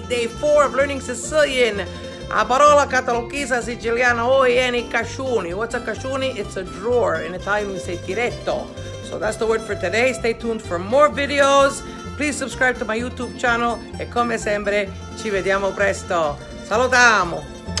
day 4 of learning Sicilian. A parola catalogesa siciliana o oh, ieni casciuni. What's a casciuni? It's a drawer. In Italian we say tiretto. So that's the word for today. Stay tuned for more videos. Please subscribe to my YouTube channel e come sempre ci vediamo presto. Salutiamo!